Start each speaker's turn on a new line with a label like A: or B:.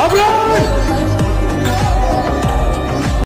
A: Abraham!